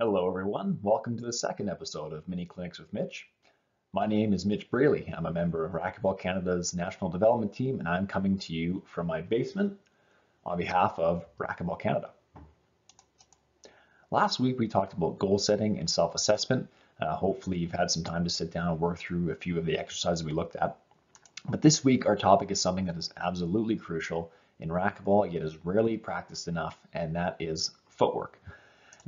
Hello everyone, welcome to the second episode of Mini Clinics with Mitch. My name is Mitch Braley. I'm a member of Racquetball Canada's National Development Team and I'm coming to you from my basement on behalf of Racquetball Canada. Last week we talked about goal setting and self-assessment. Uh, hopefully you've had some time to sit down and work through a few of the exercises we looked at. But this week our topic is something that is absolutely crucial in racquetball yet is rarely practiced enough and that is footwork.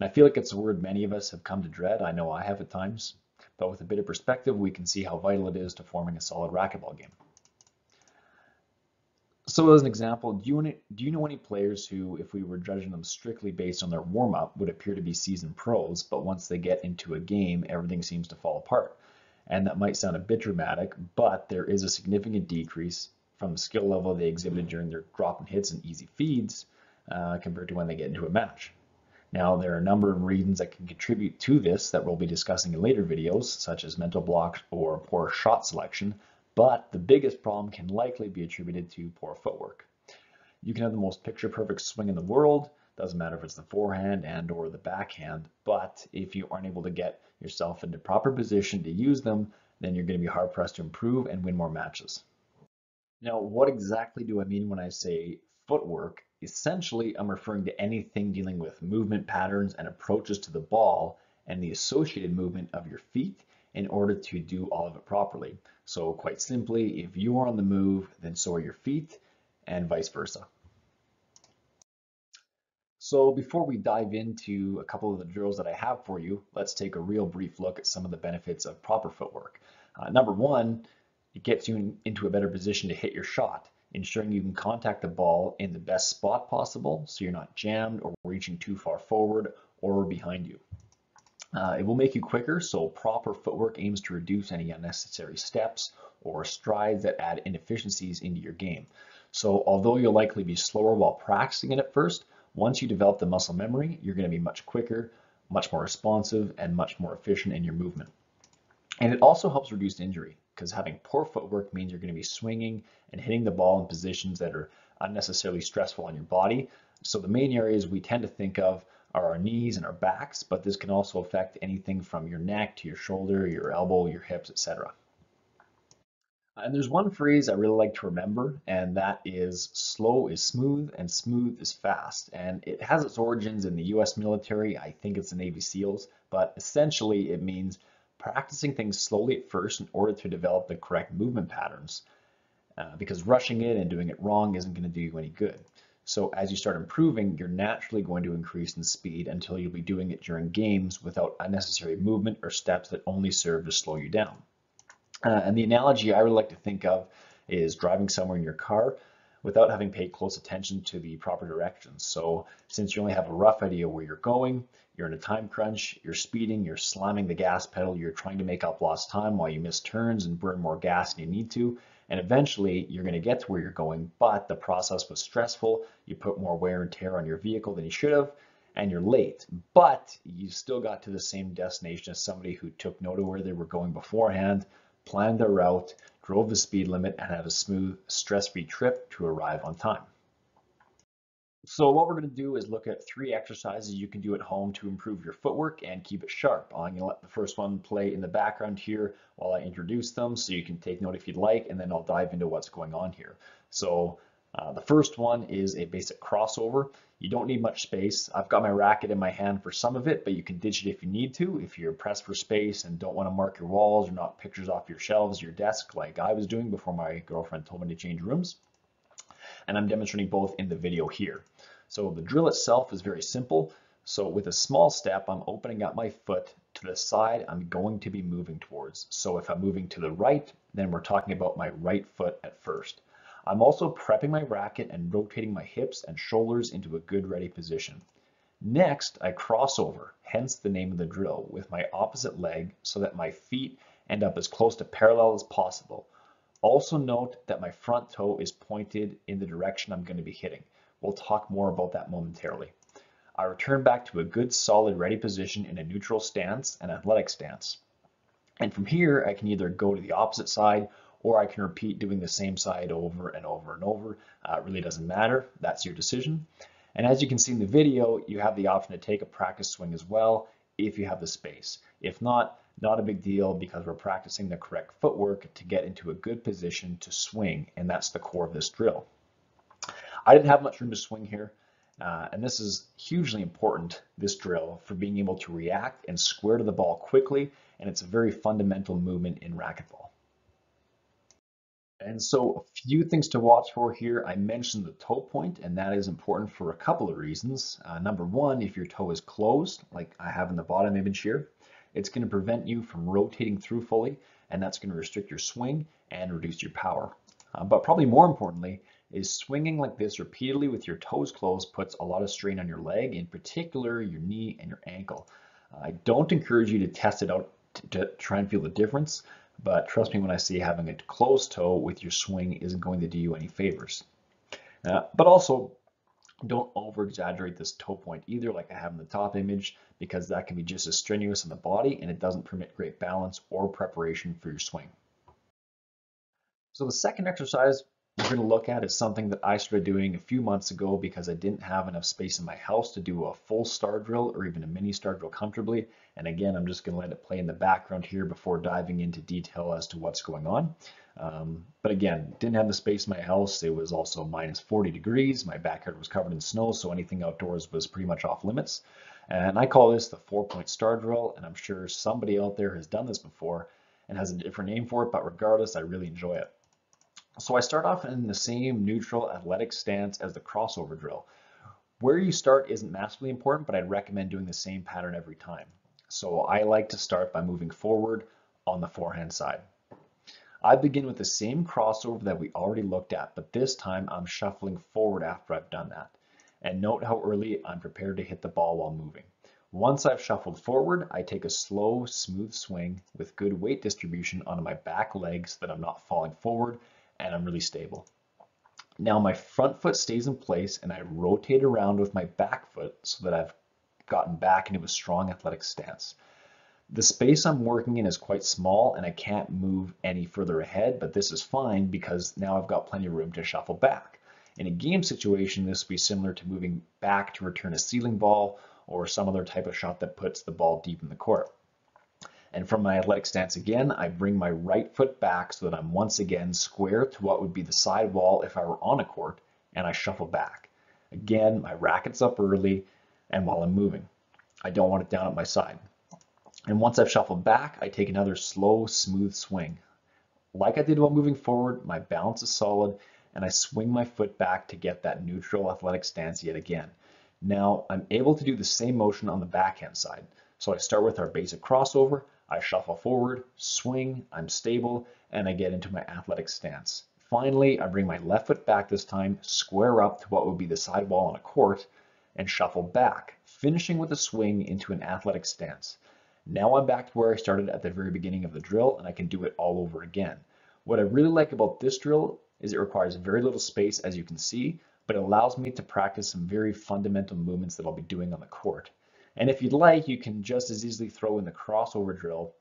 And I feel like it's a word many of us have come to dread. I know I have at times. But with a bit of perspective, we can see how vital it is to forming a solid racquetball game. So as an example, do you, do you know any players who, if we were judging them strictly based on their warm-up, would appear to be seasoned pros, but once they get into a game, everything seems to fall apart? And that might sound a bit dramatic, but there is a significant decrease from the skill level they exhibited during their drop and hits and easy feeds uh, compared to when they get into a match. Now, there are a number of reasons that can contribute to this that we'll be discussing in later videos, such as mental blocks or poor shot selection, but the biggest problem can likely be attributed to poor footwork. You can have the most picture-perfect swing in the world, doesn't matter if it's the forehand and or the backhand, but if you aren't able to get yourself into proper position to use them, then you're going to be hard pressed to improve and win more matches. Now, what exactly do I mean when I say footwork Essentially, I'm referring to anything dealing with movement patterns and approaches to the ball and the associated movement of your feet in order to do all of it properly. So quite simply, if you are on the move, then so are your feet and vice versa. So before we dive into a couple of the drills that I have for you, let's take a real brief look at some of the benefits of proper footwork. Uh, number one, it gets you in, into a better position to hit your shot ensuring you can contact the ball in the best spot possible so you're not jammed or reaching too far forward or behind you. Uh, it will make you quicker, so proper footwork aims to reduce any unnecessary steps or strides that add inefficiencies into your game. So although you'll likely be slower while practicing it at first, once you develop the muscle memory, you're going to be much quicker, much more responsive, and much more efficient in your movement. And it also helps reduce injury because having poor footwork means you're going to be swinging and hitting the ball in positions that are unnecessarily stressful on your body. So the main areas we tend to think of are our knees and our backs, but this can also affect anything from your neck to your shoulder, your elbow, your hips, etc. Uh, and there's one phrase I really like to remember, and that is slow is smooth and smooth is fast. And it has its origins in the US military. I think it's the Navy SEALs, but essentially it means practicing things slowly at first in order to develop the correct movement patterns uh, because rushing it and doing it wrong isn't going to do you any good. So as you start improving, you're naturally going to increase in speed until you'll be doing it during games without unnecessary movement or steps that only serve to slow you down. Uh, and the analogy I really like to think of is driving somewhere in your car without having paid close attention to the proper directions. So since you only have a rough idea where you're going, you're in a time crunch, you're speeding, you're slamming the gas pedal, you're trying to make up lost time while you miss turns and burn more gas than you need to. And eventually you're going to get to where you're going, but the process was stressful. You put more wear and tear on your vehicle than you should have, and you're late. But you still got to the same destination as somebody who took note of where they were going beforehand, planned their route, drove the speed limit, and had a smooth, stress-free trip to arrive on time. So what we're going to do is look at three exercises you can do at home to improve your footwork and keep it sharp. I'm going to let the first one play in the background here while I introduce them so you can take note if you'd like, and then I'll dive into what's going on here. So uh, the first one is a basic crossover. You don't need much space. I've got my racket in my hand for some of it, but you can ditch it if you need to. If you're pressed for space and don't want to mark your walls or knock pictures off your shelves, your desk, like I was doing before my girlfriend told me to change rooms. And I'm demonstrating both in the video here. So the drill itself is very simple. So with a small step, I'm opening up my foot to the side I'm going to be moving towards. So if I'm moving to the right, then we're talking about my right foot at first. I'm also prepping my racket and rotating my hips and shoulders into a good ready position. Next, I cross over, hence the name of the drill, with my opposite leg so that my feet end up as close to parallel as possible. Also note that my front toe is pointed in the direction I'm going to be hitting. We'll talk more about that momentarily. I return back to a good solid ready position in a neutral stance, and athletic stance. And from here, I can either go to the opposite side or I can repeat doing the same side over and over and over. Uh, it really doesn't matter. That's your decision. And as you can see in the video, you have the option to take a practice swing as well if you have the space. If not, not a big deal because we're practicing the correct footwork to get into a good position to swing, and that's the core of this drill. I didn't have much room to swing here, uh, and this is hugely important, this drill, for being able to react and square to the ball quickly, and it's a very fundamental movement in racquetball. And so a few things to watch for here. I mentioned the toe point, and that is important for a couple of reasons. Uh, number one, if your toe is closed, like I have in the bottom image here, it's going to prevent you from rotating through fully, and that's going to restrict your swing and reduce your power. Uh, but probably more importantly, is swinging like this repeatedly with your toes closed puts a lot of strain on your leg, in particular your knee and your ankle. I don't encourage you to test it out to, to try and feel the difference, but trust me when I say having a closed toe with your swing isn't going to do you any favors. Uh, but also, don't over exaggerate this toe point either like I have in the top image because that can be just as strenuous on the body and it doesn't permit great balance or preparation for your swing. So the second exercise we're going to look at is something that I started doing a few months ago because I didn't have enough space in my house to do a full star drill or even a mini star drill comfortably. And again, I'm just going to let it play in the background here before diving into detail as to what's going on. Um, but again, didn't have the space in my house. It was also minus 40 degrees. My backyard was covered in snow, so anything outdoors was pretty much off limits. And I call this the four point star drill. And I'm sure somebody out there has done this before and has a different name for it, but regardless, I really enjoy it. So I start off in the same neutral athletic stance as the crossover drill. Where you start isn't massively important, but I'd recommend doing the same pattern every time. So I like to start by moving forward on the forehand side. I begin with the same crossover that we already looked at, but this time I'm shuffling forward after I've done that. And note how early I'm prepared to hit the ball while moving. Once I've shuffled forward, I take a slow, smooth swing with good weight distribution onto my back legs so that I'm not falling forward and I'm really stable. Now my front foot stays in place and I rotate around with my back foot so that I've gotten back into a strong athletic stance. The space I'm working in is quite small and I can't move any further ahead, but this is fine because now I've got plenty of room to shuffle back. In a game situation, this would be similar to moving back to return a ceiling ball or some other type of shot that puts the ball deep in the court. And from my athletic stance again, I bring my right foot back so that I'm once again square to what would be the side wall if I were on a court, and I shuffle back. Again, my racket's up early and while I'm moving. I don't want it down at my side. And once I've shuffled back, I take another slow, smooth swing. Like I did while moving forward, my balance is solid, and I swing my foot back to get that neutral athletic stance yet again. Now I'm able to do the same motion on the backhand side. So I start with our basic crossover, I shuffle forward, swing, I'm stable, and I get into my athletic stance. Finally, I bring my left foot back this time, square up to what would be the sidewall on a court, and shuffle back, finishing with a swing into an athletic stance. Now I'm back to where I started at the very beginning of the drill, and I can do it all over again. What I really like about this drill is it requires very little space, as you can see, but it allows me to practice some very fundamental movements that I'll be doing on the court. And if you'd like, you can just as easily throw in the crossover drill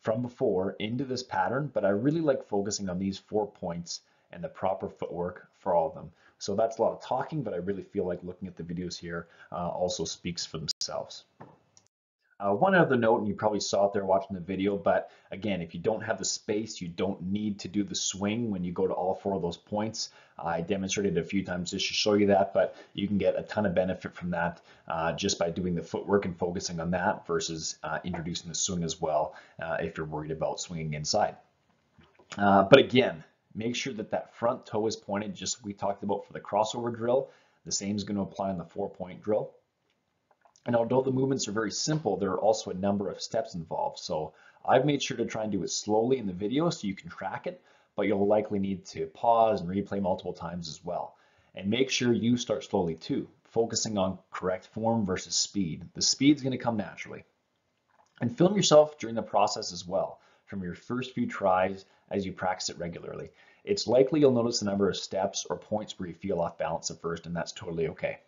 from before into this pattern, but I really like focusing on these four points and the proper footwork for all of them. So that's a lot of talking, but I really feel like looking at the videos here uh, also speaks for themselves. Uh, one other note, and you probably saw it there watching the video, but again, if you don't have the space, you don't need to do the swing when you go to all four of those points. I demonstrated a few times just to show you that, but you can get a ton of benefit from that uh, just by doing the footwork and focusing on that versus uh, introducing the swing as well uh, if you're worried about swinging inside. Uh, but again, make sure that that front toe is pointed just like we talked about for the crossover drill. The same is going to apply on the four point drill. And although the movements are very simple, there are also a number of steps involved. So I've made sure to try and do it slowly in the video so you can track it, but you'll likely need to pause and replay multiple times as well. And make sure you start slowly too, focusing on correct form versus speed. The speed's gonna come naturally. And film yourself during the process as well, from your first few tries as you practice it regularly. It's likely you'll notice the number of steps or points where you feel off balance at first, and that's totally okay.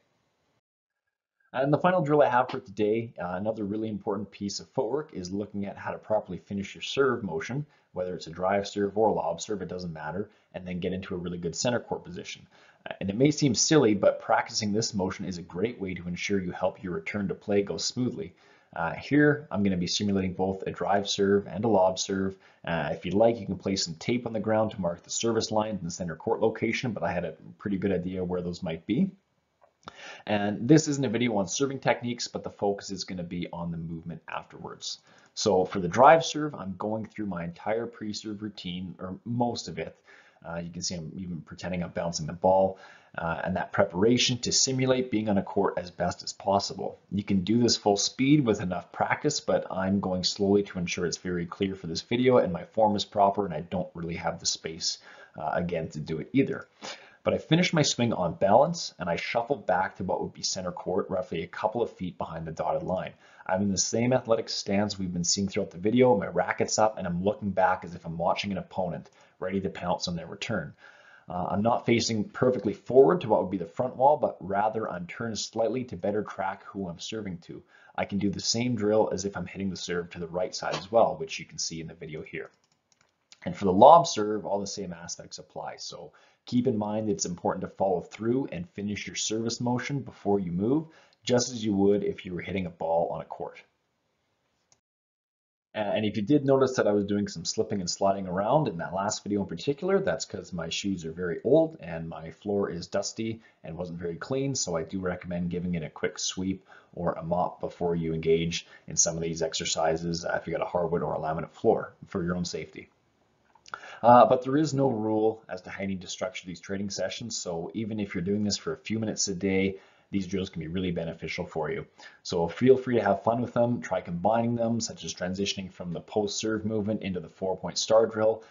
And the final drill I have for today, uh, another really important piece of footwork is looking at how to properly finish your serve motion, whether it's a drive serve or a lob serve, it doesn't matter, and then get into a really good center court position. Uh, and it may seem silly, but practicing this motion is a great way to ensure you help your return to play go smoothly. Uh, here, I'm going to be simulating both a drive serve and a lob serve. Uh, if you'd like, you can place some tape on the ground to mark the service lines and center court location, but I had a pretty good idea where those might be. And this isn't a video on serving techniques, but the focus is going to be on the movement afterwards. So for the drive serve, I'm going through my entire pre-serve routine, or most of it. Uh, you can see I'm even pretending I'm bouncing the ball uh, and that preparation to simulate being on a court as best as possible. You can do this full speed with enough practice, but I'm going slowly to ensure it's very clear for this video and my form is proper and I don't really have the space uh, again to do it either. But I finished my swing on balance and I shuffled back to what would be center court, roughly a couple of feet behind the dotted line. I'm in the same athletic stance we've been seeing throughout the video. My racket's up and I'm looking back as if I'm watching an opponent ready to pounce on their return. Uh, I'm not facing perfectly forward to what would be the front wall, but rather I'm turned slightly to better track who I'm serving to. I can do the same drill as if I'm hitting the serve to the right side as well, which you can see in the video here. And for the lob serve, all the same aspects apply. So keep in mind it's important to follow through and finish your service motion before you move, just as you would if you were hitting a ball on a court. And if you did notice that I was doing some slipping and sliding around in that last video in particular, that's because my shoes are very old and my floor is dusty and wasn't very clean. So I do recommend giving it a quick sweep or a mop before you engage in some of these exercises if you got a hardwood or a laminate floor for your own safety. Uh, but there is no rule as to how you need to structure these training sessions. So even if you're doing this for a few minutes a day, these drills can be really beneficial for you. So feel free to have fun with them, try combining them, such as transitioning from the post-serve movement into the four-point star drill.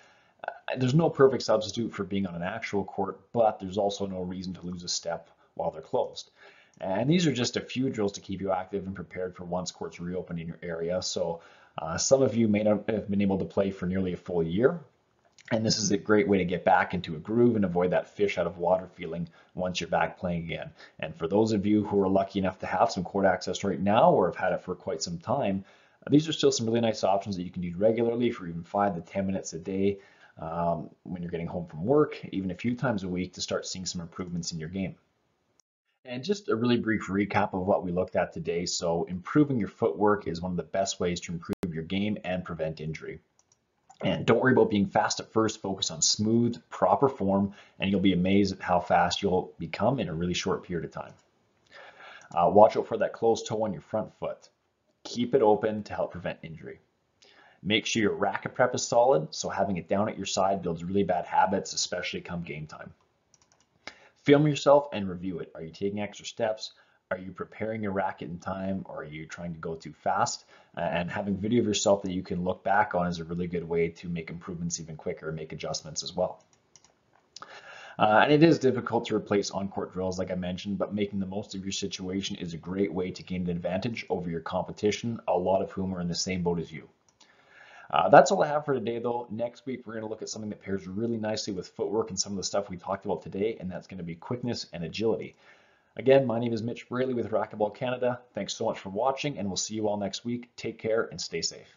Uh, there's no perfect substitute for being on an actual court, but there's also no reason to lose a step while they're closed. And these are just a few drills to keep you active and prepared for once courts reopen in your area. So uh, some of you may not have been able to play for nearly a full year, and this is a great way to get back into a groove and avoid that fish out of water feeling once you're back playing again. And for those of you who are lucky enough to have some court access right now or have had it for quite some time, these are still some really nice options that you can do regularly for even five to 10 minutes a day um, when you're getting home from work, even a few times a week to start seeing some improvements in your game. And just a really brief recap of what we looked at today. So improving your footwork is one of the best ways to improve your game and prevent injury. And don't worry about being fast at first, focus on smooth, proper form, and you'll be amazed at how fast you'll become in a really short period of time. Uh, watch out for that closed toe on your front foot. Keep it open to help prevent injury. Make sure your racket prep is solid, so having it down at your side builds really bad habits, especially come game time. Film yourself and review it. Are you taking extra steps? Are you preparing your racket in time or are you trying to go too fast? And having video of yourself that you can look back on is a really good way to make improvements even quicker and make adjustments as well. Uh, and it is difficult to replace on-court drills, like I mentioned, but making the most of your situation is a great way to gain an advantage over your competition, a lot of whom are in the same boat as you. Uh, that's all I have for today, though. Next week, we're going to look at something that pairs really nicely with footwork and some of the stuff we talked about today, and that's going to be quickness and agility. Again, my name is Mitch Braley with Racquetball Canada. Thanks so much for watching, and we'll see you all next week. Take care and stay safe.